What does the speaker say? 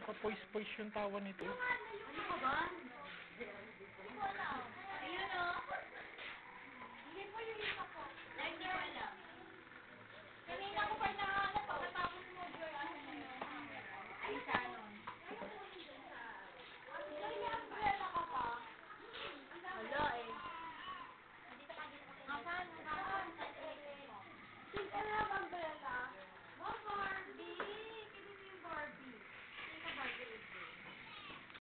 Nakapoys-poys yung tawa nito. Ano, ano ba ba?